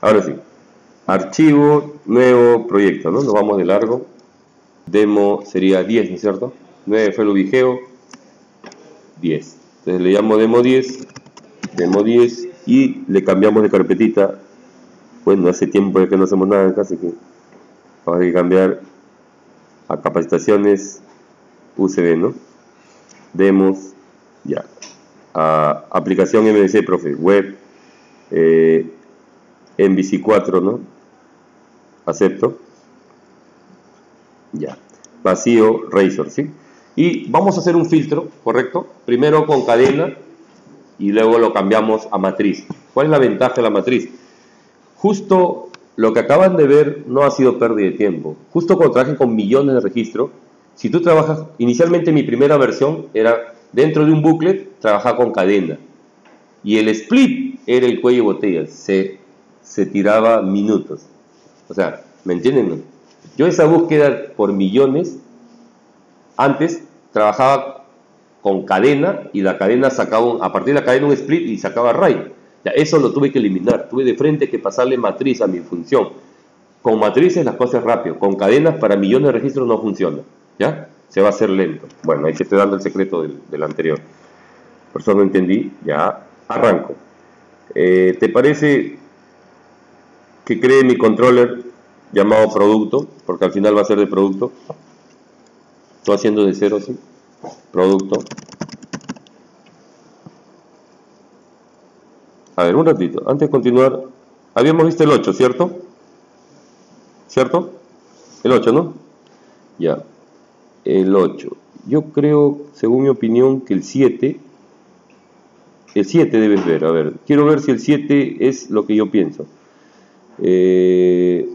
Ahora sí. Archivo, nuevo proyecto, ¿no? Nos vamos de largo. Demo sería 10, ¿no es cierto? 9 fue el vigeo. 10. Entonces le llamo demo 10. Demo 10. Y le cambiamos de carpetita. Bueno, hace tiempo que no hacemos nada casi que vamos a cambiar a capacitaciones UCB, ¿no? Demos, ya. A aplicación MVC, profe, web, eh, MVC 4, ¿no? Acepto. Ya. Vacío, Razor, ¿sí? Y vamos a hacer un filtro, ¿correcto? Primero con cadena y luego lo cambiamos a matriz. ¿Cuál es la ventaja de la matriz? Justo lo que acaban de ver no ha sido pérdida de tiempo. Justo cuando trabajen con millones de registros, si tú trabajas, inicialmente mi primera versión era dentro de un booklet, trabajar con cadena. Y el split era el cuello de botella, se, se tiraba minutos. O sea, ¿me entienden? Yo esa búsqueda por millones, antes trabajaba con cadena y la cadena sacaba, a partir de la cadena un split y sacaba RAID. Ya, eso lo tuve que eliminar, tuve de frente que pasarle matriz a mi función. Con matrices las cosas rápido, con cadenas para millones de registros no funciona. ¿Ya? Se va a hacer lento. Bueno, ahí te estoy dando el secreto del, anterior. Por eso no entendí, ya arranco. Eh, ¿Te parece que cree mi controller llamado producto? Porque al final va a ser de producto. Estoy haciendo de cero, ¿sí? Producto. A ver, un ratito. Antes de continuar, habíamos visto el 8, ¿cierto? ¿Cierto? El 8, ¿no? Ya. El 8. Yo creo, según mi opinión, que el 7... El 7 debes ver. A ver, quiero ver si el 7 es lo que yo pienso. Eh,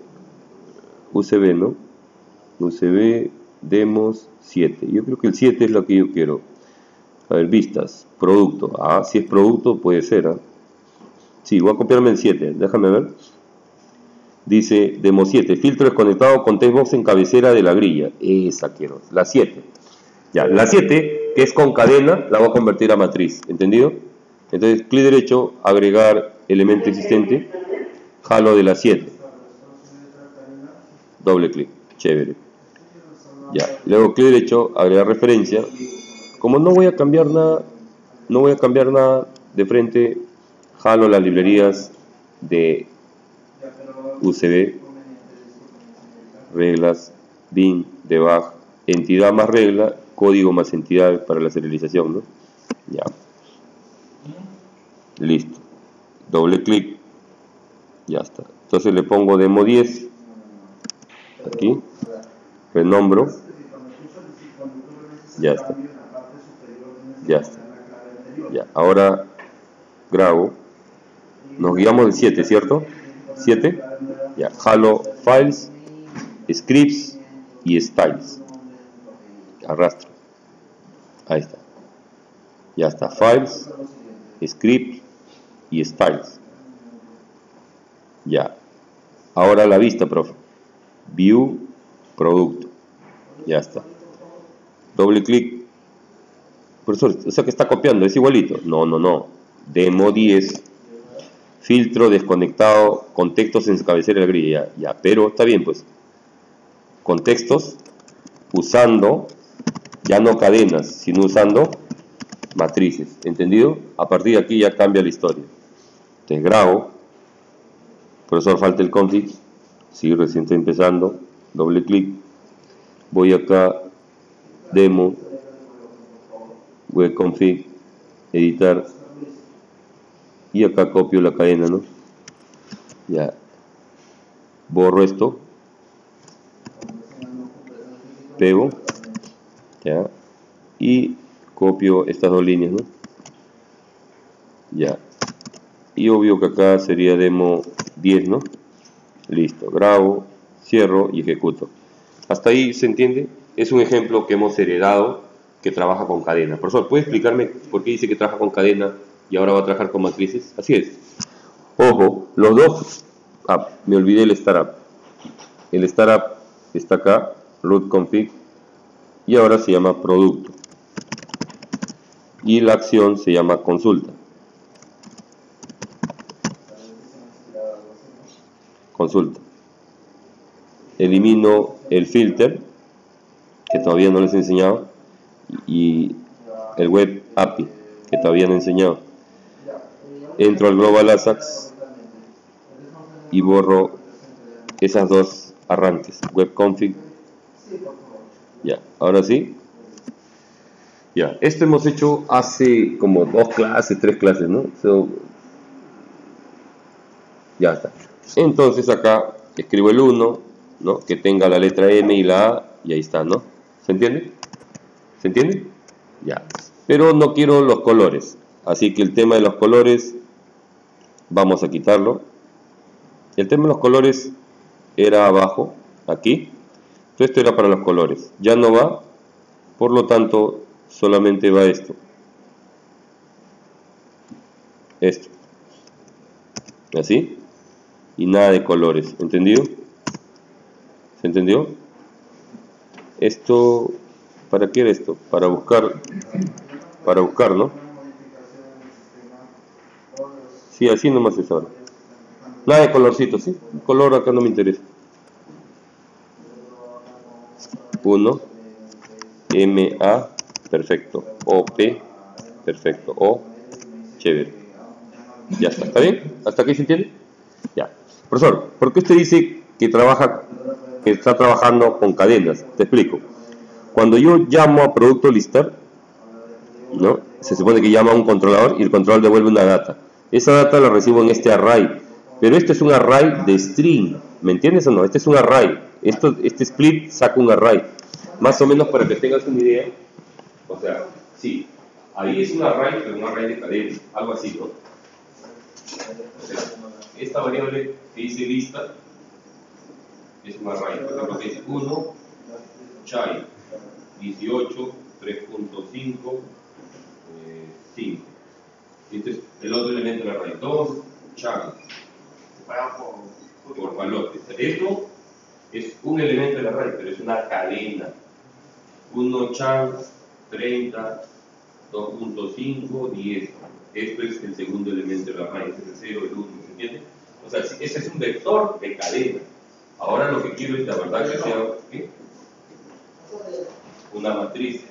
UCB, ¿no? UCB, demos, 7. Yo creo que el 7 es lo que yo quiero. A ver, vistas, producto. Ah, si es producto, puede ser. ¿ah? Sí, voy a copiarme el 7, déjame ver. Dice Demo 7, filtro desconectado con textbox en cabecera de la grilla. Esa quiero, la 7. Ya, la 7, que es con cadena, la voy a convertir a matriz, ¿entendido? Entonces, clic derecho, agregar elemento existente, jalo de la 7. Doble clic, chévere. Ya, luego clic derecho, agregar referencia. Como no voy a cambiar nada, no voy a cambiar nada de frente, jalo las librerías de UCB, reglas, bin, debug, entidad más regla, código más entidad para la serialización, ¿no? Ya. Listo. Doble clic. Ya está. Entonces le pongo demo 10. Aquí. Renombro. Ya está. Ya está. Ya. Ahora grabo nos guiamos del 7, ¿cierto? 7. Ya, halo files, scripts y styles. Arrastro. Ahí está. Ya está. Files, script y styles. Ya. Ahora la vista, profe. View, producto. Ya está. Doble clic. Profesor, o sea que está copiando, es igualito. No, no, no. Demo 10 filtro desconectado, contextos en su cabecera de la grilla, ya, pero está bien pues, contextos usando, ya no cadenas, sino usando matrices, ¿entendido? A partir de aquí ya cambia la historia. Entonces grabo, profesor falta el config, sí, recién estoy empezando, doble clic, voy acá, demo, web config, editar, y acá copio la cadena ¿no? ya. Borro esto. Pego. Ya. Y copio estas dos líneas ¿no? ya y obvio que acá sería demo 10 ¿no? listo, grabo, cierro y ejecuto hasta ahí se entiende es un ejemplo que hemos heredado que trabaja con cadena profesor, ¿puede explicarme por qué dice que trabaja con cadena y ahora va a trabajar con matrices. Así es. Ojo, los dos, ah, me olvidé el startup. El startup está acá, root config, y ahora se llama producto. Y la acción se llama consulta. Consulta. Elimino el filter, que todavía no les he enseñado, y el web API, que todavía no he enseñado. Entro al Global Asax y borro esas dos arranques, web config. Ya, ahora sí. Ya, esto hemos hecho hace como dos clases, tres clases, ¿no? ya está. Entonces acá escribo el 1, ¿no? Que tenga la letra M y la A y ahí está, ¿no? ¿Se entiende? ¿Se entiende? Ya. Pero no quiero los colores. Así que el tema de los colores vamos a quitarlo. El tema de los colores era abajo, aquí. Entonces esto era para los colores. Ya no va, por lo tanto solamente va esto. Esto. Así. Y nada de colores. ¿Entendido? ¿Se entendió? Esto, ¿para qué era esto? Para buscar, para buscar, ¿no? Sí, así nomás es ahora. Nada de colorcito, ¿sí? El color acá no me interesa. 1, M, A, perfecto. O, P, perfecto. O, chévere. Ya está, ¿está bien? ¿Hasta aquí se entiende? Ya. Profesor, ¿por qué usted dice que está trabajando con cadenas? Te explico. Cuando yo llamo a producto listar, ¿no? Se supone que llama a un controlador y el controlador devuelve una data. Esa data la recibo en este array, pero este es un array de string, ¿me entiendes o no? Este es un array. Esto, este split saca un array. Más o menos para que tengas una idea. O sea, sí, ahí es un array, pero un array de cadena, algo así, ¿no? Esta variable que dice lista es un array. Por ejemplo, que es 1, child, 18, 3.5, 5. Este es el otro elemento de la array. 2, child. Por valor. Esto es un elemento de la array, pero es una cadena. 1 child, 30, 2.5, 10. Esto es el segundo elemento de la array, este es el 0, el 1, ¿se entiende? O sea, ese es un vector de cadena. Ahora lo que quiero es la verdad que sea una matriz.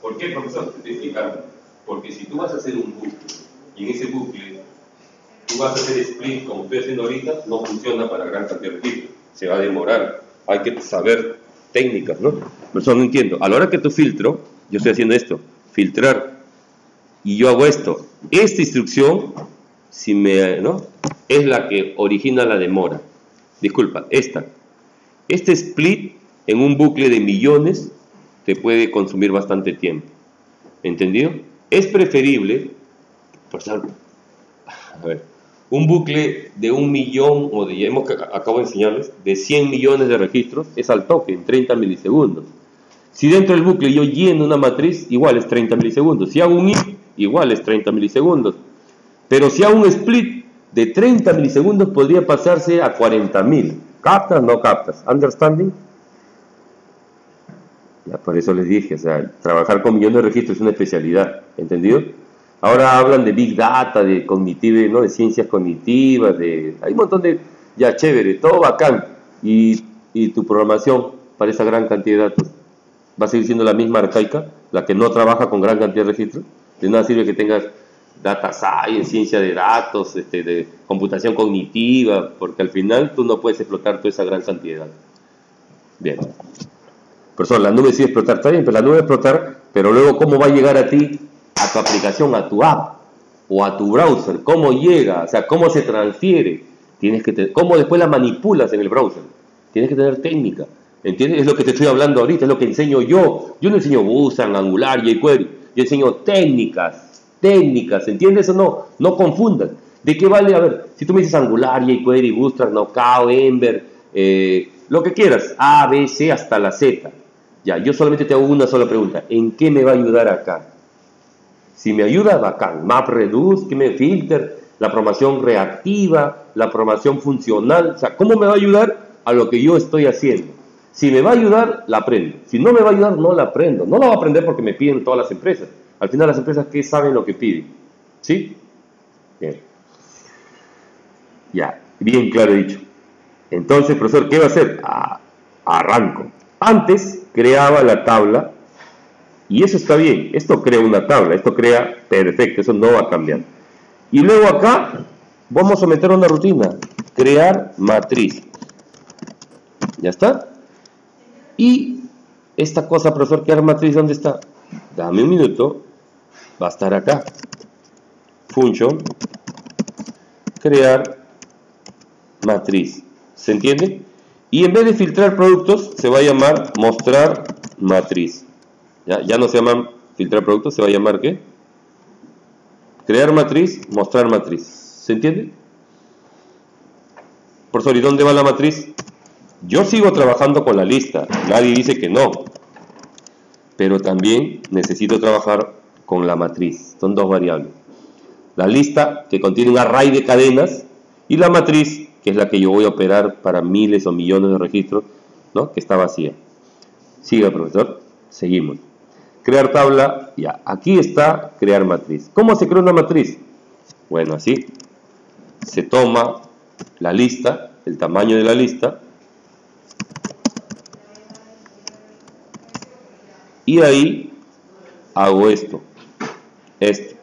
¿Por qué, profesor? Te estoy explicando. Porque si tú vas a hacer un bucle y en ese bucle tú vas a hacer split como estoy haciendo ahorita, no funciona para gran cantidad de registros. Se va a demorar. Hay que saber técnicas, ¿no? Por eso no entiendo. A la hora que tú filtro, yo estoy haciendo esto, filtrar, y yo hago esto. Esta instrucción, si me, ¿no? Es la que origina la demora. Disculpa, esta. Este split en un bucle de millones te puede consumir bastante tiempo. ¿Entendido? Es preferible, por ejemplo, a ver, un bucle de un millón, o de, acabo de enseñarles, de 100 millones de registros, es al toque, en 30 milisegundos. Si dentro del bucle yo lleno una matriz, igual es 30 milisegundos. Si hago un if, igual es 30 milisegundos. Pero si hago un split de 30 milisegundos, podría pasarse a 40.000. ¿Captas? No captas. ¿Understanding? Ya, por eso les dije, o sea, trabajar con millones de registros es una especialidad, ¿entendido? Ahora hablan de Big Data, de cognitive, ¿no? de ciencias cognitivas, de... hay un montón de... Ya, chévere, todo bacán. Y, y tu programación para esa gran cantidad de datos va a seguir siendo la misma arcaica, la que no trabaja con gran cantidad de registros. De nada sirve que tengas data science, ciencia de datos, este, de computación cognitiva, porque al final tú no puedes explotar toda esa gran cantidad. Bien. Por la nube sí explotar, está bien, pero la nube explotar, pero luego cómo va a llegar a ti a tu aplicación, a tu app o a tu browser, cómo llega, o sea, cómo se transfiere, tienes que cómo después la manipulas en el browser, tienes que tener técnica, ¿entiendes? Es lo que te estoy hablando ahorita, es lo que enseño yo, yo no enseño Busan, Angular, jQuery, yo enseño técnicas, técnicas, ¿entiendes o no? No confundas. ¿De qué vale? A ver, si tú me dices Angular, jQuery, Bootstrap, Knockout, Ember, eh, lo que quieras, A, B, C hasta la Z. Ya, yo solamente te hago una sola pregunta. ¿En qué me va a ayudar acá? Si me ayuda, bacán. MapReduce, que me filter, la programación reactiva, la programación funcional. O sea, ¿cómo me va a ayudar a lo que yo estoy haciendo? Si me va a ayudar, la aprendo. Si no me va a ayudar, no la aprendo. No la voy a aprender porque me piden todas las empresas. Al final las empresas, ¿qué saben lo que piden? ¿Sí? Bien. Ya, bien claro dicho. Entonces, profesor, ¿qué va a hacer? Arranco. Antes creaba la tabla y eso está bien. Esto crea una tabla, esto crea perfecto, eso no va a cambiar. Y luego acá vamos a meter una rutina, crear matriz. ¿Ya está? Y esta cosa, profesor, crear matriz, ¿dónde está? Dame un minuto, va a estar acá. Function, crear matriz. ¿Se entiende? Y en vez de filtrar productos, se va a llamar mostrar matriz. Ya, ya no se llama filtrar productos, se va a llamar ¿qué? Crear matriz, mostrar matriz. ¿Se entiende? Profesor, ¿y dónde va la matriz? Yo sigo trabajando con la lista, nadie dice que no. Pero también necesito trabajar con la matriz. Son dos variables. La lista, que contiene un array de cadenas, y la matriz, que es la que yo voy a operar para miles o millones de registros, ¿no? que está vacía. Siga, profesor. Seguimos. Crear tabla, ya. Aquí está crear matriz. ¿Cómo se crea una matriz? Bueno, así. Se toma la lista, el tamaño de la lista, y ahí hago esto, esto.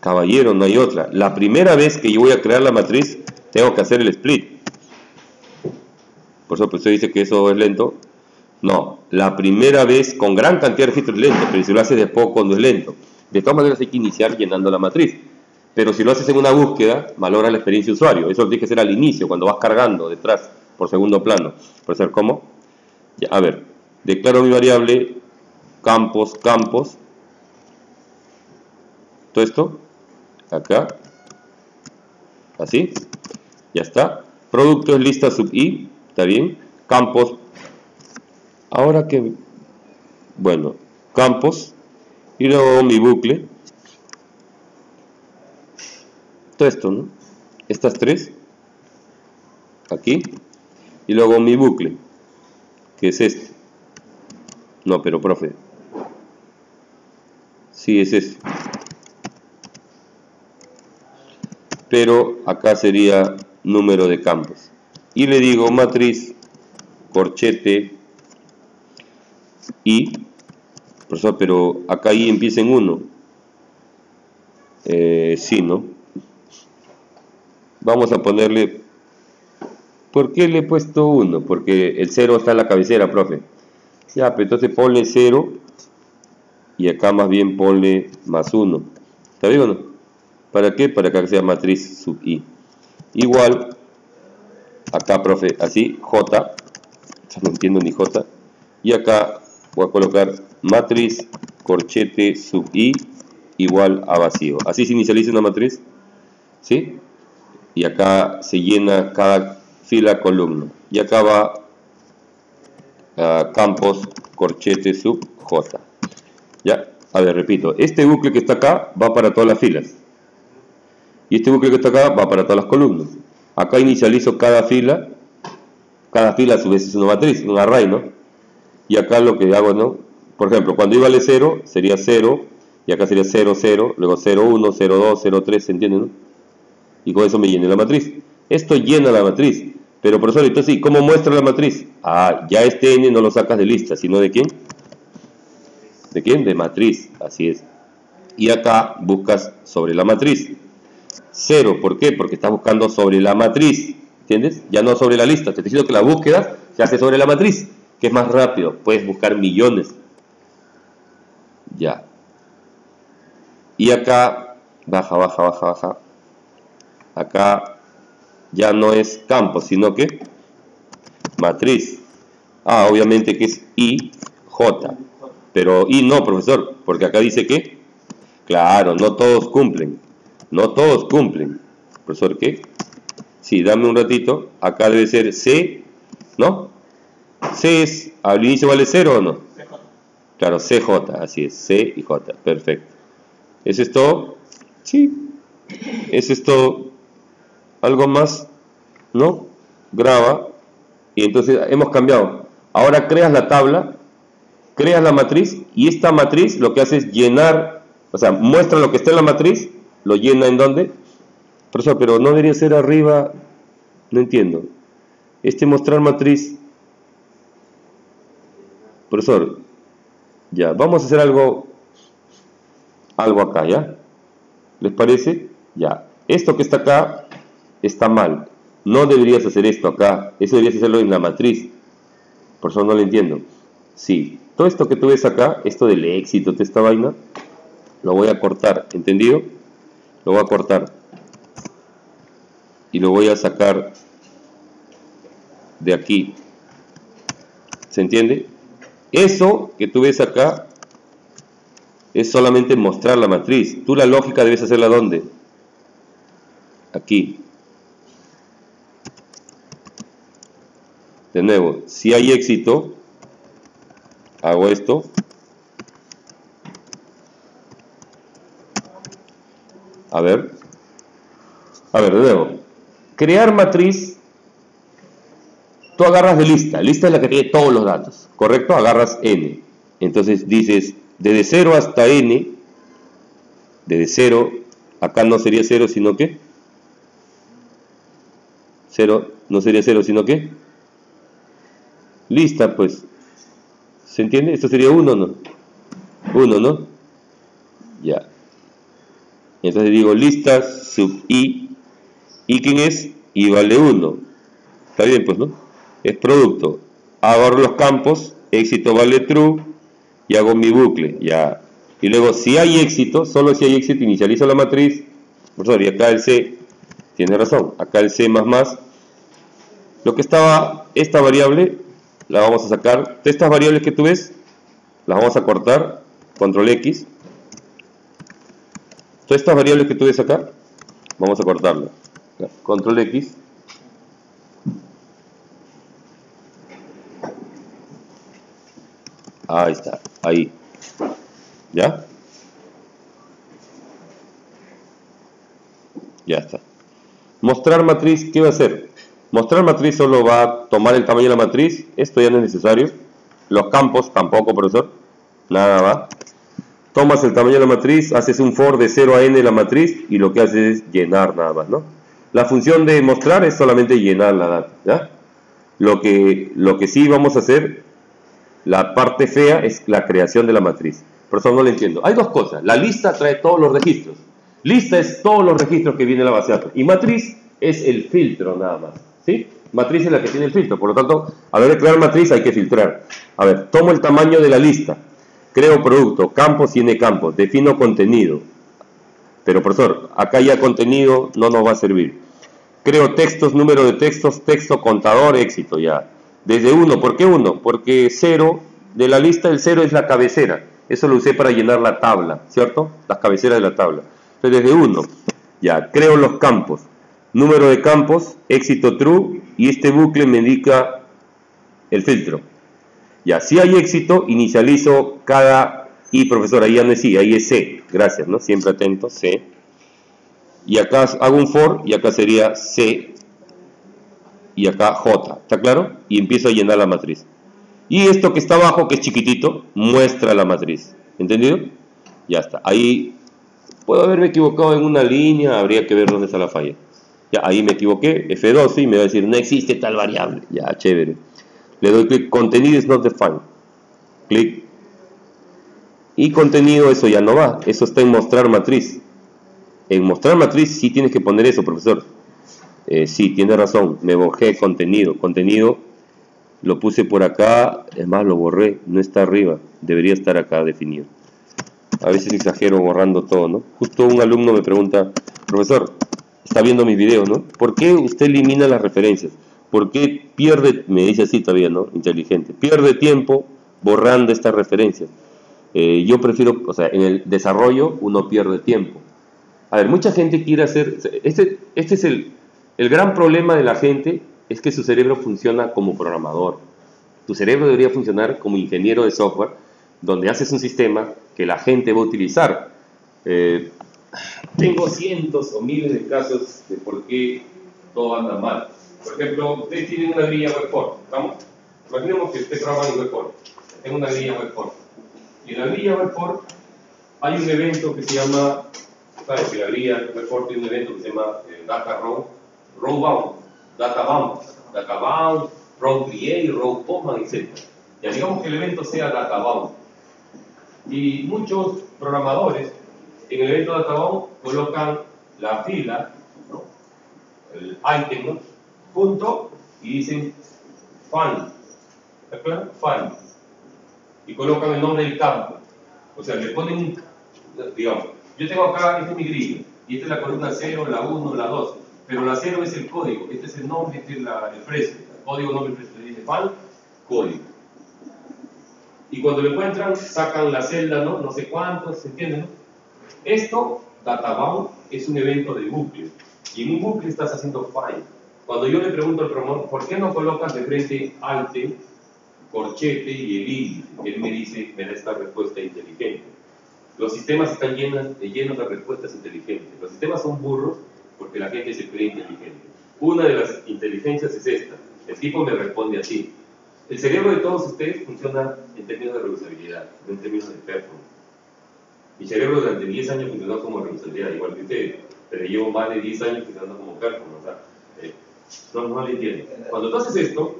Caballero, no hay otra. La primera vez que yo voy a crear la matriz, tengo que hacer el split. Por eso usted dice que eso es lento. No, la primera vez con gran cantidad de registros es lento, pero si lo hace de poco es lento. De todas maneras hay que iniciar llenando la matriz. Pero si lo haces en una búsqueda, valora la experiencia de usuario. Eso lo que hacer al inicio, cuando vas cargando detrás, por segundo plano. Por ser cómo. a ver, declaro mi variable campos, campos. Todo esto, acá, así, ya está. Producto es lista sub i, está bien. Campos, ahora que, bueno, campos, y luego mi bucle esto, ¿no? Estas tres, aquí, y luego mi bucle, que es este. No, pero profe, sí es este. Pero acá sería número de campos. Y le digo matriz, corchete, y, profesor, pero acá y empieza en 1. Eh, sí, ¿no? vamos a ponerle, ¿por qué le he puesto 1? Porque el 0 está en la cabecera, profe. Ya, pero entonces ponle 0 y acá más bien ponle más 1. ¿Está bien o no? ¿Para qué? Para que sea matriz sub i. Igual, acá, profe, así, j, no entiendo ni j, y acá voy a colocar matriz corchete sub i igual a vacío. Así se inicializa una matriz, ¿sí? y acá se llena cada fila columna y acá va campos corchete sub j ya a ver repito este bucle que está acá va para todas las filas y este bucle que está acá va para todas las columnas acá inicializo cada fila cada fila a su vez es una matriz un array no y acá lo que hago no por ejemplo cuando iba vale 0 sería 0 y acá sería 0 0 luego 0 1 0 2 0 3 ¿se entiende no? y con eso me llene la matriz. Esto llena la matriz. Pero profesor, entonces, ¿cómo muestra la matriz? Ah, ya este n no lo sacas de lista, sino de quién? ¿De quién? De matriz, así es. Y acá buscas sobre la matriz. Cero, ¿por qué? Porque estás buscando sobre la matriz, ¿entiendes? Ya no sobre la lista. Te estoy diciendo que la búsqueda se hace sobre la matriz, que es más rápido. Puedes buscar millones. Ya. Y acá, baja, baja, baja, baja acá ya no es campo, sino que matriz. Ah, obviamente que es I, J. Pero I no, profesor, porque acá dice que, claro, no todos cumplen. No todos cumplen. Profesor, ¿qué? Sí, dame un ratito. Acá debe ser C, ¿no? C es, al inicio vale 0 o no? Claro, CJ, así es, C y J, perfecto. ¿Eso es todo? Sí, eso es todo algo más, ¿no? Graba y entonces hemos cambiado. Ahora creas la tabla, creas la matriz y esta matriz lo que hace es llenar, o sea, muestra lo que está en la matriz, lo llena en dónde. Profesor, pero no debería ser arriba No entiendo. Este mostrar matriz... Profesor, ya, vamos a hacer algo, algo acá, ¿ya? ¿Les parece? Ya. Esto que está acá está mal. No deberías hacer esto acá. Eso deberías hacerlo en la matriz. Por eso no lo entiendo. Sí. Todo esto que tú ves acá, esto del éxito de esta vaina, lo voy a cortar. ¿Entendido? Lo voy a cortar. Y lo voy a sacar de aquí. ¿Se entiende? Eso que tú ves acá es solamente mostrar la matriz. Tú la lógica debes hacerla ¿dónde? Aquí. De nuevo, si hay éxito, hago esto. A ver. A ver, de nuevo. Crear matriz, tú agarras de lista. Lista es la que tiene todos los datos, ¿correcto? Agarras n. Entonces dices, desde 0 hasta n, desde 0, acá no sería 0, sino que 0, no sería 0, sino que lista, pues. ¿Se entiende? Esto sería 1, ¿no? 1, ¿no? Entonces digo lista sub i. ¿Y quién es? Y vale 1. Está bien, pues, ¿no? Es producto. Agarro los campos, éxito vale true y hago mi bucle. Ya. Y luego, si hay éxito, solo si hay éxito, inicializo la matriz. Profesor, y acá el C, tiene razón, acá el C más más. Lo que estaba, esta variable, la vamos a sacar. De estas variables que tú ves, las vamos a cortar, control X. Estas variables que tú ves acá, vamos a cortarlas. Control X. Ahí está, ahí. ¿Ya? Ya está. Mostrar matriz, ¿qué va a hacer? Mostrar matriz solo va a tomar el tamaño de la matriz, esto ya no es necesario. Los campos tampoco, profesor, nada va. Tomas el tamaño de la matriz, haces un for de 0 a n de la matriz y lo que haces es llenar nada más, ¿no? La función de mostrar es solamente llenar la data. Lo que, lo que sí vamos a hacer, la parte fea, es la creación de la matriz. Por eso no lo entiendo. Hay dos cosas. La lista trae todos los registros. Lista es todos los registros que viene la base de datos. Y matriz es el filtro nada más. ¿Sí? Matriz es la que tiene el filtro. Por lo tanto, a la hora de crear matriz hay que filtrar. A ver, tomo el tamaño de la lista. Creo producto, campos tiene campos. Defino contenido. Pero profesor, acá ya contenido no nos va a servir. Creo textos, número de textos, texto, contador, éxito ya. Desde 1, ¿por qué 1? Porque 0, de la lista el 0 es la cabecera. Eso lo usé para llenar la tabla, ¿cierto? Las cabeceras de la tabla. Entonces desde 1, ya, creo los campos. Número de campos, éxito true, y este bucle me indica el filtro. Ya, si hay éxito, inicializo cada... Y profesor, ahí ya no es I, ahí es C. Gracias, ¿no? Siempre atento, C. Y acá hago un for, y acá sería C, y acá J. ¿Está claro? Y empiezo a llenar la matriz. Y esto que está abajo, que es chiquitito, muestra la matriz. ¿Entendido? Ya está. Ahí puedo haberme equivocado en una línea, habría que ver dónde está la falla. Ya, ahí me equivoqué, F12 y me va a decir, no existe tal variable. Ya, chévere. Le doy clic, contenido is not defined. Clic. Y contenido, eso ya no va. Eso está en mostrar matriz. En mostrar matriz sí tienes que poner eso, profesor. Eh, sí, tiene razón. Me borré contenido. Contenido lo puse por acá, es más, lo borré. No está arriba. Debería estar acá definido. A veces exagero borrando todo, ¿no? Justo un alumno me pregunta, profesor, está viendo mis videos, ¿no? ¿Por qué usted elimina las referencias? ¿Por qué pierde, me dice así todavía, ¿no? Inteligente, pierde tiempo borrando estas referencias. Eh, yo prefiero, o sea, en el desarrollo uno pierde tiempo. A ver, mucha gente quiere hacer, este, este es el, el gran problema de la gente, es que su cerebro funciona como programador. Tu cerebro debería funcionar como ingeniero de software, donde haces un sistema que la gente va a utilizar. Eh, tengo cientos o miles de casos de por qué todo anda mal. Por ejemplo, ustedes tienen una grilla web. Imaginemos que usted trabaja en web una grilla web Y en la grilla web hay un evento que se llama, sabes que la grilla web tiene un evento que se llama eh, Data Row, Row Bound. databound, databound, row create, row coma, etc. Ya digamos que el evento sea databound. Y muchos programadores en el evento databound colocan la fila, el item, ¿no? Punto, y dicen find. ¿Está claro? Find. Y colocan el nombre del campo. O sea, le ponen, digamos, yo tengo acá, este es mi grillo, y esta es la columna 0, la 1, la 2, pero la 0 es el código, este es el nombre, este es la, el código, nombre, precio, le dice find, código. Y cuando lo encuentran, sacan la celda, ¿no? No sé cuántos, ¿se entiende, no? Esto, databound, es un evento de bucle. Y en un bucle estás haciendo find. Cuando yo le pregunto al promotor, ¿por qué no colocas de frente alte, corchete y el? Él me dice, me da esta respuesta inteligente. Los sistemas están llenos, llenos de respuestas inteligentes. Los sistemas son burros porque la gente se cree inteligente. Una de las inteligencias es esta. El tipo me responde así. El cerebro de todos ustedes funciona en términos de reusabilidad, no en términos de performance. Mi cerebro durante 10 años funcionó como reusabilidad, igual que ustedes, pero llevo más de 10 años funcionando como performance. O sea, eh, no, no lo entiendo. Cuando tú haces esto,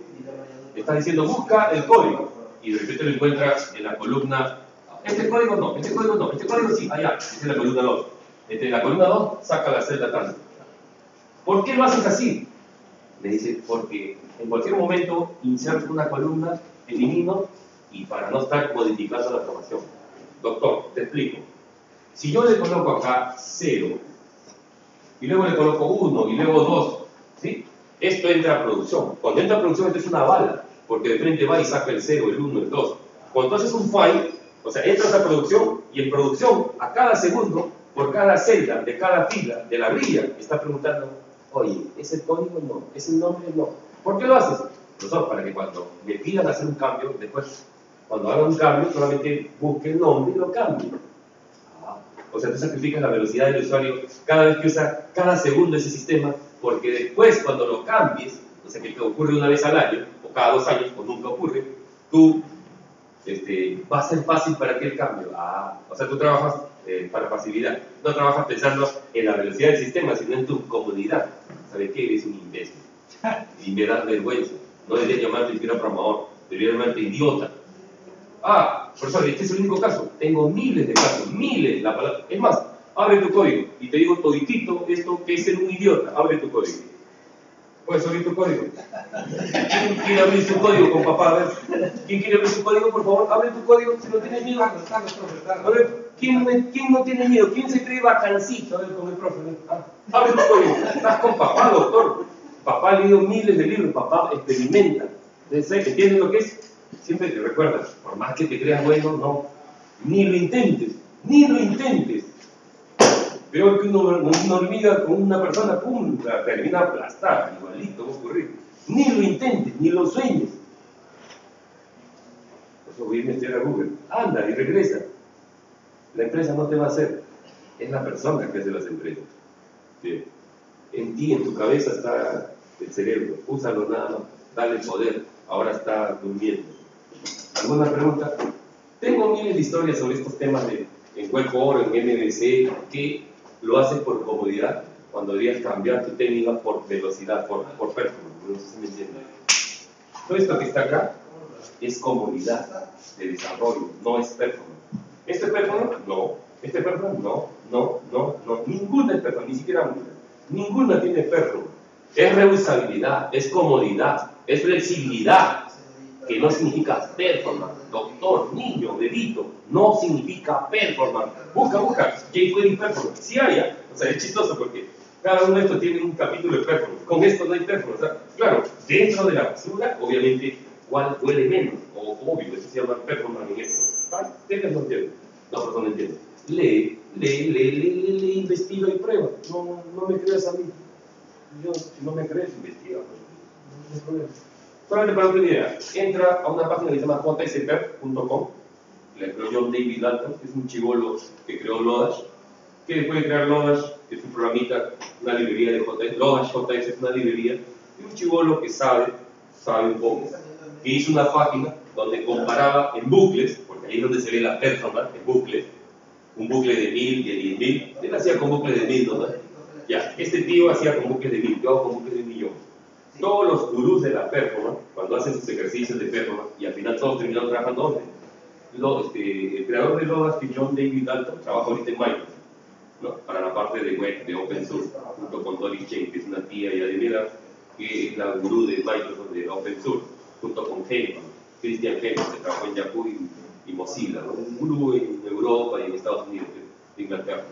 estás diciendo busca el código y de repente lo encuentras en la columna. Este código no, este código no, este código sí, allá, es la columna 2. Este, la columna 2 saca la celda tal. ¿Por qué lo haces así? Me dice, porque en cualquier momento inserto una columna, elimino y para no estar modificando la información. Doctor, te explico. Si yo le coloco acá 0 y luego le coloco 1 y luego 2, ¿sí? Esto entra a producción. Cuando entra a producción, esto es una bala, porque de frente va y saca el 0, el 1, el 2. Cuando haces un file, o sea, entras a producción y en producción, a cada segundo, por cada celda de cada fila de la grilla, está preguntando, oye, ¿es el código no? ¿Es el nombre no? ¿Por qué lo haces? Nosotros, para que cuando me pidan hacer un cambio, después, cuando haga un cambio, solamente busque el nombre y lo cambie. Ah, o sea, tú sacrificas la velocidad del usuario cada vez que usa cada segundo ese sistema, porque después, cuando lo cambies, o sea, que te ocurre una vez al año, o cada dos años, o nunca ocurre, tú este, va a ser fácil para que el cambio. Ah, o sea, tú trabajas eh, para facilidad. No trabajas pensando en la velocidad del sistema, sino en tu comodidad. ¿Sabes qué? Eres un imbécil. Y me da vergüenza. No debería llamarte siquiera programador, debería llamarte idiota. Ah, profesor, este es el único caso. Tengo miles de casos, miles. La palabra. Es más, abre tu código y te digo toditito esto que es ser un idiota. Abre tu código. ¿Puedes abrir tu código? ¿Quién quiere abrir su código con papá? A ver. ¿Quién quiere abrir su código, por favor? Abre tu código si no tienes miedo. A ver, ¿quién, me- quién no tiene miedo? ¿Quién se cree bacancito? A ver, con el profe. Ah, abre tu código. Estás con papá, doctor. Papá ha leído miles de libros. Papá experimenta. ¿Entiendes lo que es? Siempre te recuerdas, por más que te creas bueno, no. Ni lo intentes. Ni lo intentes. Peor que una, una con una persona, pum, la termina aplastada, igualito va a ocurrir. Ni lo intentes, ni lo sueñes. Por eso voy a investigar a Google. Anda y regresa. La empresa no te va a hacer. Es la persona que hace las empresas. En ti, en tu cabeza está el cerebro. Úsalo nada más. Dale poder. Ahora está durmiendo. ¿Alguna pregunta? Tengo miles de historias sobre estos temas de, en Web Core, en MVC, que lo hacen por comodidad cuando deberías cambiar tu técnica por velocidad, por, por performance. No sé si me entienden. Todo esto que está acá es comodidad de desarrollo, no es performance. ¿Este performance? No. ¿Este performance? No, no, no, no. Ninguna es performance, ni siquiera una. Ninguna tiene performance. Es reusabilidad, es comodidad, es flexibilidad, no significa performance. Doctor, niño, bebito, no significa performance. Busca, busca, jQuery performance. Si hay, o sea, es chistoso porque cada uno de estos tiene un capítulo de performance. Con esto no hay performance. Claro, dentro de la basura, obviamente, ¿cuál huele menos? O obvio, eso se llama performance en esto. ¿Vale? ¿Entiendes? No. No, perdón, no entiendes. Lee, lee, lee, lee, lee, investiga y prueba. No, no me creas a mí. Yo, si no me crees, investiga. pues. No hay problema. Solamente para una idea, entra a una página que se llama jsper.com, la creó John David Dalton, que es un chivolo que creó Lodash, que después de crear Lodash, que es un programita, una librería de JS, Lodash JS es una librería, y un chivolo que sabe, sabe un poco, que hizo una página donde comparaba en bucles, porque ahí es donde se ve la performance, en bucles, un bucle de mil, de diez mil, él hacía con bucles de mil, ¿no? Ya, este tío hacía con bucles de mil, yo hago con bucles de. Todos los gurús de la performance, cuando hacen sus ejercicios de performance, y al final todos terminaron trabajando este, el creador de Lodas, que John David Dalton, trabaja ahorita en Microsoft, ¿no? para la parte de web, de open source, junto con Doris Chen, que es una tía ya de edad, que es la gurú de Microsoft de open source, junto con Heyman, Christian Heyman, que trabajó en Yahoo y, y Mozilla, ¿no? un gurú en Europa y en Estados Unidos, en Inglaterra.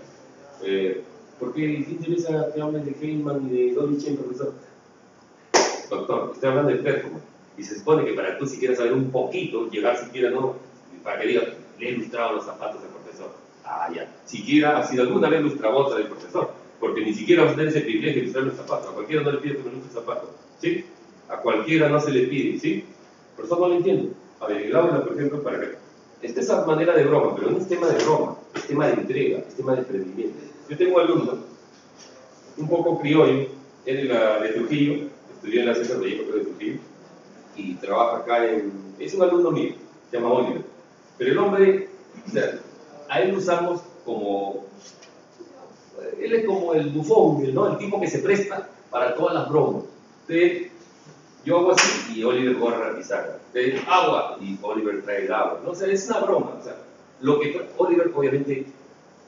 Eh, ¿Por qué te interesa que hables de Heyman y de Doris Chen, profesor? Doctor, estoy hablando de performance. Y se supone que para tú si quieres saber un poquito, llegar siquiera, no, para que digas, le he ilustrado los zapatos del profesor. Ah, ya. Siquiera ha sido alguna vez otra del profesor. Porque ni siquiera vas a tener ese privilegio de ilustrar los zapatos. A cualquiera no le pide que me zapatos. ¿Sí? A cualquiera no se le pide, ¿sí? Por eso no lo entiendo. A ver, el aula, por ejemplo, para que... Esta es manera de broma, pero no es tema de broma, es tema de entrega, es tema de emprendimiento. Yo tengo un alumno, un poco criollo, él de Trujillo, estudió en la Vallejo de Trujillo, y trabaja acá en... Es un alumno mío, se llama Oliver. Pero el hombre, o sea, a él lo usamos como... Él es como el bufón, ¿no? El tipo que se presta para todas las bromas. Entonces, yo hago así y Oliver corre a la pizarra. Entonces, agua y Oliver trae el agua. O sea, es una broma. O sea, lo que Oliver, obviamente,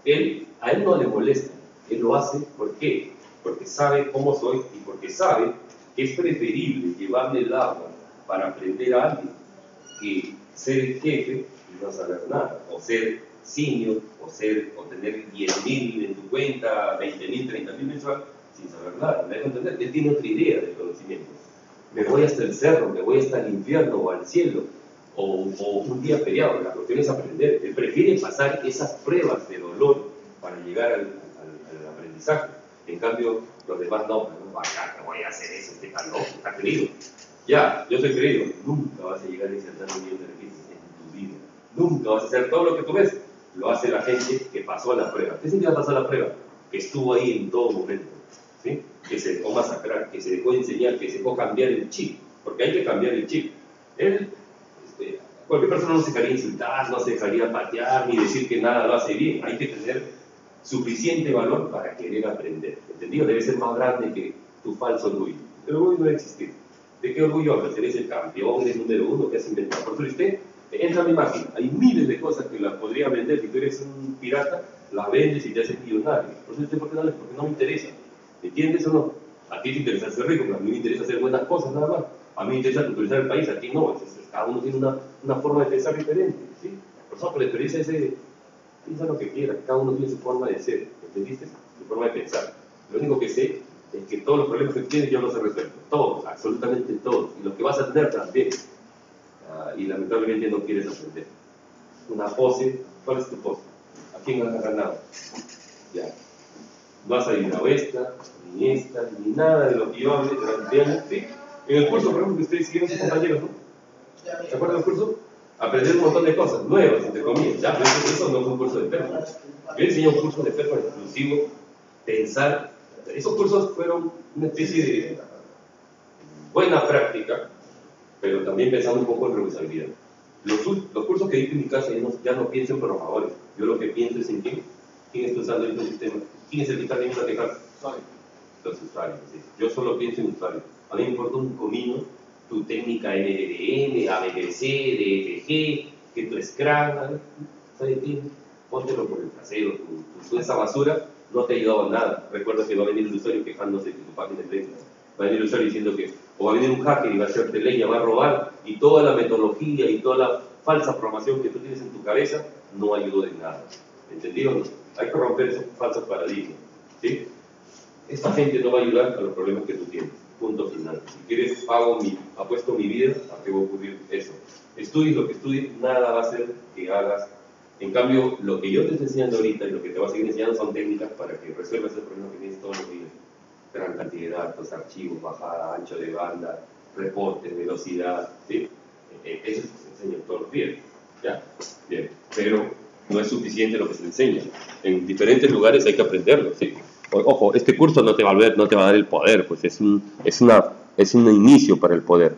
él, a él no le molesta. Él lo hace, ¿por qué? Porque sabe cómo soy y porque sabe es preferible llevarle el agua para aprender a alguien que ser el jefe y no saber nada, o ser senior, o, ser, o tener 10 mil en tu cuenta, 20 mil, 30 mil mensual, sin saber nada. ¿Me entender? Él tiene otra idea del conocimiento. Me voy hasta el cerro, me voy hasta el infierno o al cielo, o, un día feriado. La cuestión es aprender. Él prefiere pasar esas pruebas de dolor para llegar al, aprendizaje. En cambio, los demás no, acá no voy a hacer eso, este loco, está querido. Ya, yo soy creído, nunca vas a llegar a insertar un millón de requisitos en tu vida. Nunca vas a hacer todo lo que tú ves. Lo hace la gente que pasó a la prueba. ¿Qué significa pasar la prueba? Que estuvo ahí en todo momento. ¿sí? Que se dejó masacrar, que se dejó enseñar, que se dejó cambiar el chip. Porque hay que cambiar el chip. Él, este, cualquier persona no se dejaría insultar, no se dejaría patear, ni decir que nada lo hace bien. Hay que tener suficiente valor para querer aprender. ¿Entendido? Debe ser más grande que tu falso orgullo. El orgullo no existir. ¿De qué orgullo hablas? Eres el campeón, eres número uno que has inventado. Por eso usted entra a mi máquina. Hay miles de cosas que las podría vender. Si tú eres un pirata, las vendes y te haces millonario. Por eso usted, ¿por qué no? Porque no me interesa. ¿Entiendes o no? A ti te interesa ser rico, a mí me interesa hacer buenas cosas nada más. A mí me interesa culturizar el país, a ti no. cada uno tiene una, forma de pensar diferente. ¿sí? Por eso, la experiencia es ese, piensa lo que quiera, cada uno tiene su forma de ser. ¿Entendiste? Su forma de pensar. Lo único que sé es que todos los problemas que tienes yo los he. Todos, absolutamente todos. Y los que vas a tener también. Uh, y lamentablemente no quieres aprender. Una pose, ¿cuál es tu pose? ¿A quién has ganado? Ya. No has adivinado esta, ni esta, ni nada de lo que yo hablé durante años. ¿sí? En el curso, por ejemplo, que ustedes sus compañeros, ¿no? ¿Se acuerdan del curso? Aprender un montón de cosas nuevas, entre comillas. Ya, pero eso no es un curso de performance. Yo enseño un curso de performance inclusivo, pensar esos cursos fueron una especie de buena práctica, pero también pensando un poco en responsabilidad. Los, los, cursos que hice en mi casa ya no, pienso en programadores, yo lo que pienso es en quién, quién está usando el sistema, quién es el que está teniendo que quejar. Los usuarios. Yo solo pienso en usuarios. A mí me importa un comino tu técnica MDDM, ABBC, DFG, que tu Scrum, ¿sabes qué? Póntelo por el trasero, tu, esa basura no te ha ayudado nada. Recuerda que va a venir el usuario quejándose de tu página de Facebook. Va a venir el usuario diciendo que, o va a venir un hacker y va a hacerte leña, va a robar, y toda la metodología y toda la falsa programación que tú tienes en tu cabeza no ayudó de nada. ¿Entendido? Hay que romper esos falsos paradigmas. ¿sí? Esta gente no va a ayudar a los problemas que tú tienes. Punto final. Si quieres, pago mi, apuesto mi vida a que va a ocurrir eso. Estudies lo que estudies, nada va a hacer que hagas en cambio, lo que yo te estoy enseñando ahorita y lo que te voy a seguir enseñando son técnicas para que resuelvas el problema que tienes todos los días. Gran cantidad de datos, archivos, bajada, ancho de banda, reportes, velocidad, ¿sí? E, e, eso se enseña todos los días, ¿ya? Bien, pero no es suficiente lo que se enseña. En diferentes lugares hay que aprenderlo, ¿sí? Ojo, este curso no te va a, ver, no te va a dar el poder, pues es un, es, una, es un inicio para el poder,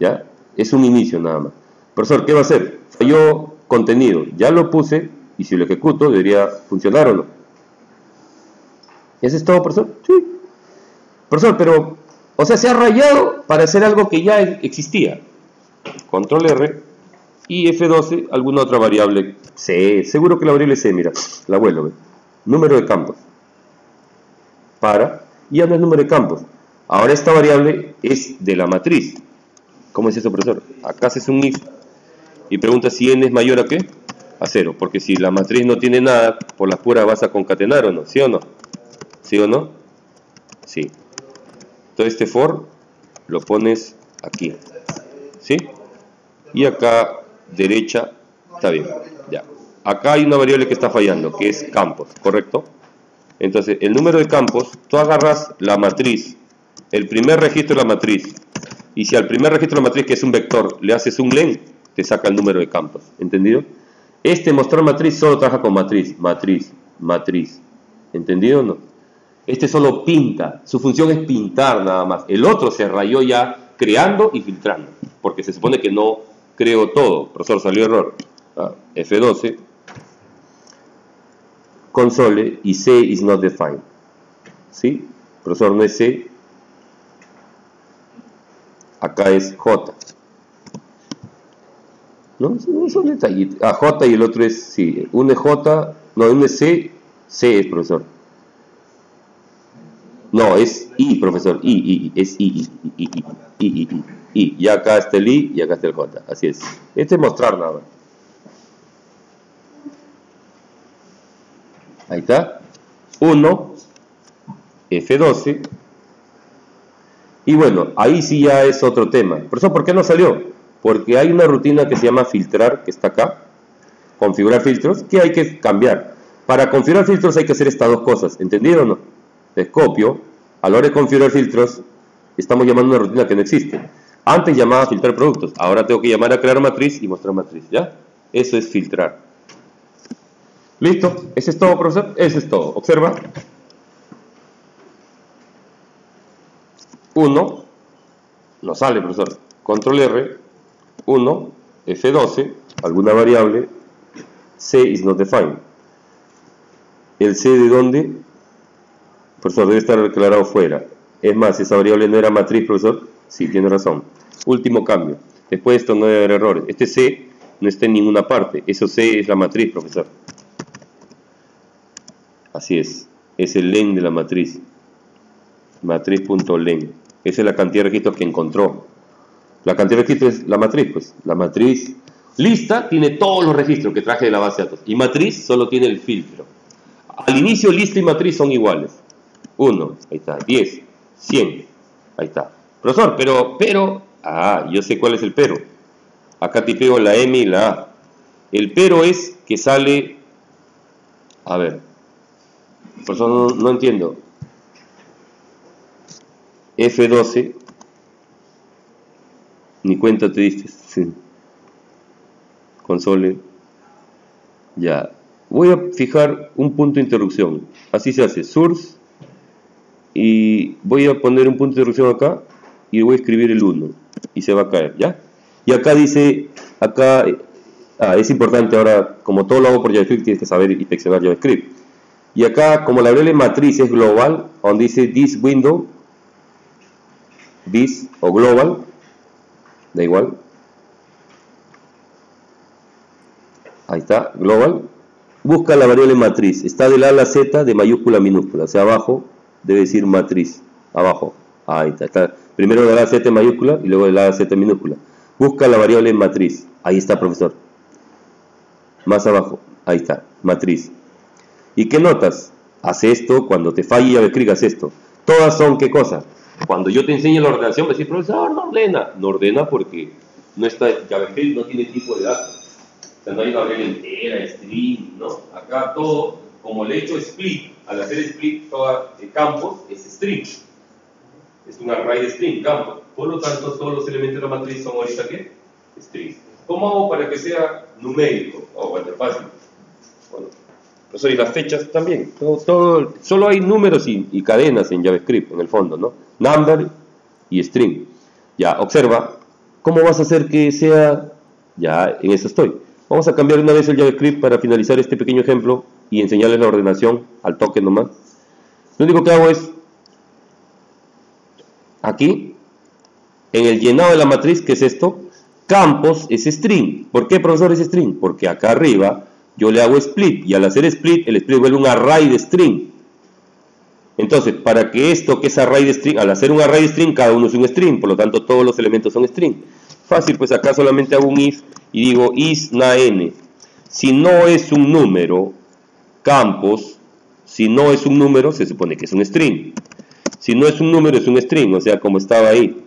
¿ya? Es un inicio nada más. Profesor, ¿qué va a hacer? Contenido. Ya lo puse y si lo ejecuto debería funcionar o no. ¿Ese es todo, profesor? Sí. Profesor, pero O sea, se ha rayado para hacer algo que ya existía. Control R y F12, alguna otra variable C. Seguro que la variable C, mira, la vuelvo. Número de campos. Para, y ya no es número de campos. Ahora esta variable es de la matriz. ¿Cómo es eso, profesor? Acá haces un if y pregunta si n es mayor a qué? A cero. Porque si la matriz no tiene nada, por la pura vas a concatenar o no. ¿Sí o no? ¿Sí o no? Sí. Entonces este for lo pones aquí. ¿Sí? Y acá, derecha, está bien. Ya. Acá hay una variable que está fallando, que es campos, ¿correcto? Entonces, el número de campos, tú agarras la matriz, el primer registro de la matriz, y si al primer registro de la matriz, que es un vector, le haces un len, te saca el número de campos. ¿Entendido? Este mostrar matriz solo trabaja con matriz, matriz, matriz. ¿Entendido o no? Este solo pinta, su función es pintar nada más. El otro se rayó ya creando y filtrando, porque se supone que no creo todo. Profesor, salió error. Ah, F12, console y C is not defined. ¿Sí? Profesor, no es C, acá es J. ¿No? Son detallitos. Ah, J y el otro es, sí, uno es J, no, uno es C, C es profesor. No, es I, profesor. I, I, es I, I, I, I, I, I, I. I. Y acá está el I y acá está el J. Así es. Este es mostrar nada. Ahí está. 1, F12. Y bueno, ahí sí ya es otro tema. Por eso, ¿por qué no salió? Porque hay una rutina que se llama filtrar, que está acá. Configurar filtros, que hay que cambiar. Para configurar filtros hay que hacer estas dos cosas. ¿Entendido o no? les copio, a la hora de configurar filtros, estamos llamando una rutina que no existe. Antes llamaba filtrar productos, ahora tengo que llamar a crear matriz y mostrar matriz, ¿ya? Eso es filtrar. ¿Listo? ¿Eso es todo, profesor? Eso es todo. Observa. 1, no sale, profesor. Control R, 1, F12, alguna variable, C is not defined. ¿El C de dónde? Profesor, debe estar declarado fuera. Es más, esa variable no era matriz, profesor. Sí, tiene razón. Último cambio. Después de esto no debe haber errores. Este C no está en ninguna parte. Eso C es la matriz, profesor. Así es. Es el len de la matriz. Matriz.len. Esa es la cantidad de registros que encontró. La cantidad de registros es la matriz, pues. La matriz lista tiene todos los registros que traje de la base de datos. Y matriz solo tiene el filtro. Al inicio, lista y matriz son iguales. 1, ahí está, 10, 100, ahí está. Profesor, pero, pero, ah, yo sé cuál es el pero. Acá tipeo la M y la A. El pero es que sale, a ver, profesor, no, no entiendo. F12, ni cuenta te diste. Sí. Console, ya. Voy a fijar un punto de interrupción. Así se hace. Source y voy a poner un punto de interrupción acá y voy a escribir el 1 y se va a caer, ¿ya? Y acá dice, acá, ah, es importante ahora, como todo lo hago por JavaScript, tienes que saber inspeccionar JavaScript. Y acá, como la variable matriz es global, donde dice this window, this o global, da igual. Ahí está, global. Busca la variable matriz, está del A a Z de mayúscula a minúscula, o sea, abajo debe decir matriz, abajo. Ahí está. Primero de la Z mayúscula y luego de la Z minúscula. Busca la variable matriz. Ahí está, profesor. Más abajo. Ahí está, matriz. ¿Y qué notas? Haz esto, cuando te falle JavaScript, haz esto. Todas son, ¿qué cosa? Cuando yo te enseño la ordenación, me decís, profesor, no ordena. No ordena porque no está, JavaScript no tiene tipo de datos. O sea, no hay una variable entera, string, ¿no? Acá todo, como le he hecho split, al hacer split de campos es string. Es un array de string, campos. Por lo tanto, todos los elementos de la matriz son ahorita qué? String. ¿Cómo hago para que sea numérico? Oh, bueno, fácil. Bueno, eso y las fechas también. Todo, solo hay números y, cadenas en JavaScript, en el fondo, ¿no? Number y string. Ya, observa. ¿Cómo vas a hacer que sea? Ya, en eso estoy. Vamos a cambiar una vez el JavaScript para finalizar este pequeño ejemplo y enseñarles la ordenación al toque nomás. Lo único que hago es aquí, en el llenado de la matriz, ¿qué es esto? Campos es string. ¿Por qué, profesor, es string? Porque acá arriba yo le hago split y al hacer split, el split vuelve un array de string. Entonces, para que esto que es array de string, al hacer un array de string, cada uno es un string, por lo tanto todos los elementos son string. Fácil, pues acá solamente hago un if y digo is na n. Si no es un número, campos, si no es un número, se supone que es un string. Si no es un número, es un string, o sea, como estaba ahí.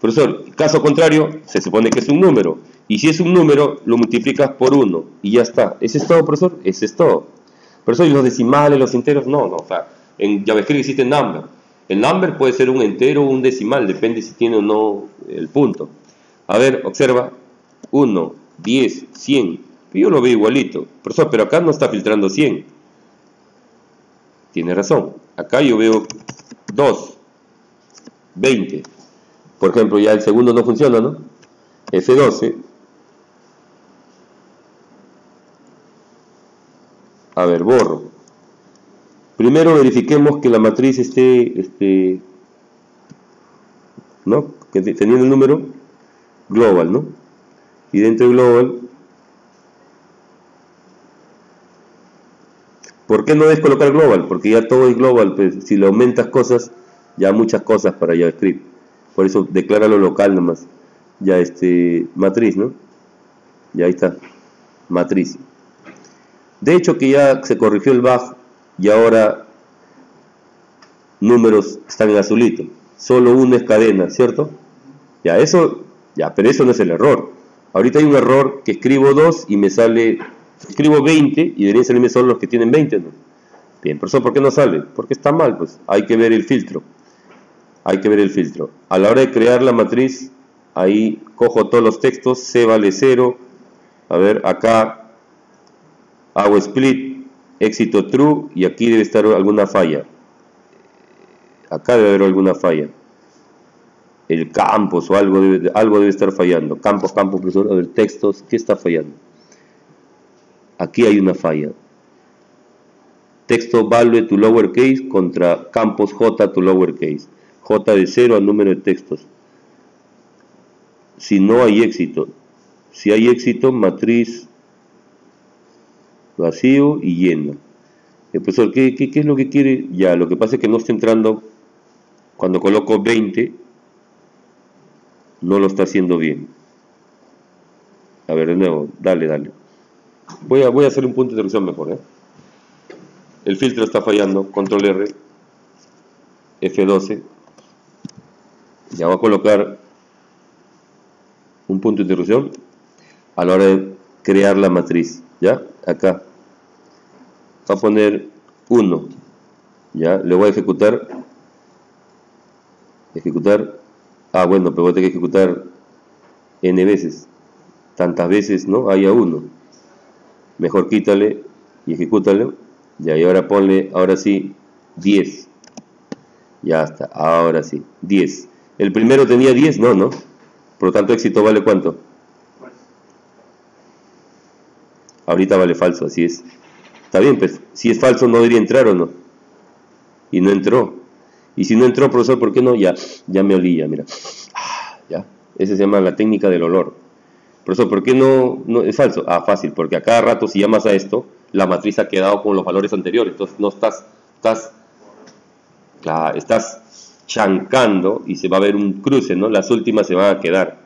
Profesor, caso contrario, se supone que es un número. Y si es un número, lo multiplicas por 1 y ya está. ¿Ese es todo, profesor? Ese es todo. Profesor, ¿y los decimales, los enteros? No, no. O sea, en JavaScript existe number. El number puede ser un entero o un decimal, depende si tiene o no el punto. A ver, observa. 1, 10, 100. Yo lo veo igualito. Profesor, pero acá no está filtrando 100. Tiene razón. Acá yo veo 2, 20. Por ejemplo, ya el segundo no funciona, ¿no? F12. A ver, borro. Primero verifiquemos que la matriz esté, este, ¿no? Que teniendo el número global, ¿no? Y dentro de global, ¿por qué no debes colocar global? Porque ya todo es global, pues si le aumentas cosas, ya muchas cosas para JavaScript. Por eso decláralo local nomás. Ya este, matriz, ¿no? Ya ahí está, matriz. De hecho que ya se corrigió el bug y ahora números están en azulito. Solo uno es cadena, ¿cierto? Ya, eso, ya, pero eso no es el error. Ahorita hay un error que escribo 2 y me sale, escribo 20 y deberían salirme solo los que tienen 20, ¿no? Bien, por eso, ¿por qué no sale? Porque está mal, pues hay que ver el filtro. Hay que ver el filtro. A la hora de crear la matriz, ahí cojo todos los textos, C vale 0. A ver, acá hago split, éxito true y aquí debe estar alguna falla. Acá debe haber alguna falla. El campos o algo debe, algo debe estar fallando. Campos, campos, profesor. A ver, textos, ¿qué está fallando? Aquí hay una falla. Texto value to lowercase contra campos j to lowercase. J de 0 al número de textos. Si no hay éxito. Si hay éxito, matriz vacío y lleno. El profesor, ¿qué, ¿qué, es lo que quiere? Ya, lo que pasa es que no está entrando, cuando coloco 20, no lo está haciendo bien. A ver, de nuevo, dale, dale. Voy a, voy a hacer un punto de interrupción mejor. ¿eh? El filtro está fallando, control R, F12. Ya voy a colocar un punto de interrupción a la hora de crear la matriz. ¿Ya? Acá va a poner 1 ya le voy a ejecutar. Ejecutar. Ah bueno pero voy a tener que ejecutar n veces. Tantas veces no haya 1 mejor quítale y ejecútale. Ya y ahora ponle ahora sí 10 ya está ahora sí 10 el primero tenía 10 no no por lo tanto éxito vale cuánto ahorita vale falso así es Está bien, pues si es falso no debería entrar o no. Y no entró. Y si no entró, profesor, ¿por qué no? Ya, ya me olía, mira. Ah, ya. Esa se llama la técnica del olor. Profesor, ¿por qué no, no es falso? Ah, fácil, porque a cada rato si llamas a esto, la matriz ha quedado con los valores anteriores. Entonces no estás, estás, estás chancando y se va a ver un cruce, ¿no? Las últimas se van a quedar.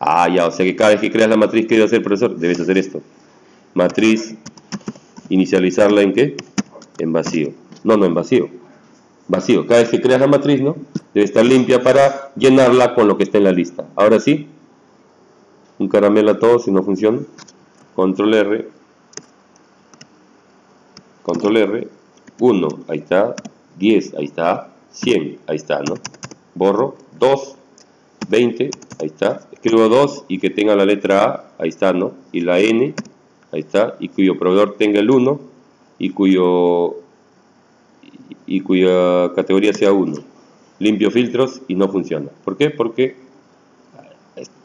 Ah, ya, o sea que cada vez que creas la matriz, ¿qué debe hacer, profesor? Debes hacer esto. Matriz inicializarla en qué? En vacío. No, no en vacío. Vacío. Cada vez que creas la matriz, ¿no? Debe estar limpia para llenarla con lo que está en la lista. Ahora sí. Un caramelo a todos si no funciona. Control R. Control R. 1, ahí está. 10, ahí está. 100, ahí está, ¿no? Borro. 2, 20, ahí está. Escribo 2 y que tenga la letra A, ahí está, ¿no? Y la N, ahí está, y cuyo proveedor tenga el 1 y cuyo y cuya categoría sea 1. Limpio filtros y no funciona. ¿Por qué? Porque,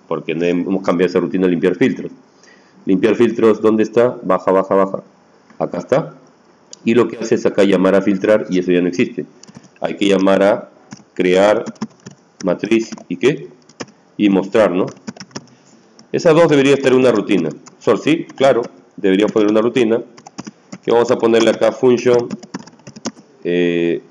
porque no hemos cambiado esa rutina de limpiar filtros. Limpiar filtros, ¿dónde está? Baja, baja, baja. Acá está. Y lo que hace es acá llamar a filtrar y eso ya no existe. Hay que llamar a crear matriz y qué? Y mostrar, ¿no? Esas dos debería estar una rutina. Sol, sí, claro, deberíamos poner una rutina. Que vamos a ponerle acá function eh,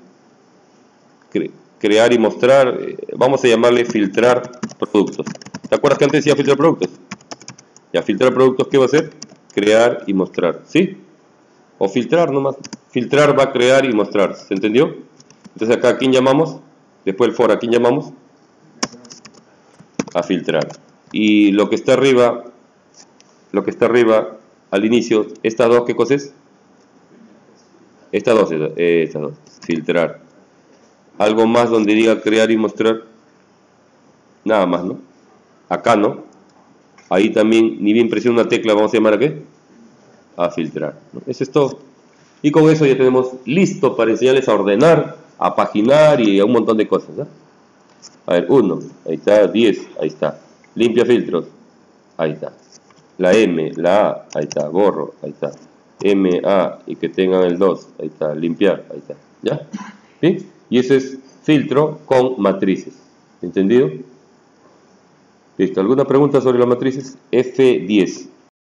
crear y mostrar. Eh, vamos a llamarle filtrar productos. ¿Te acuerdas que antes decía filtrar productos? Ya, filtrar productos, ¿qué va a hacer? Crear y mostrar, ¿sí? O filtrar nomás. Filtrar va a crear y mostrar, ¿se entendió? Entonces acá, ¿a quién llamamos? Después el for, ¿a quién llamamos? A filtrar. Y lo que está arriba, lo que está arriba al inicio, estas dos, ¿qué cosa es? Estas dos, estas dos, filtrar. Algo más donde diga crear y mostrar. Nada más, ¿no? Acá no. Ahí también, ni bien presiona una tecla, vamos a llamar a qué? A filtrar. Eso es todo. Y con eso ya tenemos listo para enseñarles a ordenar, a paginar y a un montón de cosas. A ver, 1, ahí está, 10, ahí está. Limpia filtros, ahí está. La M, la A, ahí está, borro, ahí está. M, A, y que tengan el 2, ahí está, limpiar, ahí está. ¿Ya? ¿Sí? Y ese es filtro con matrices. ¿Entendido? Listo. ¿Alguna pregunta sobre las matrices? F10.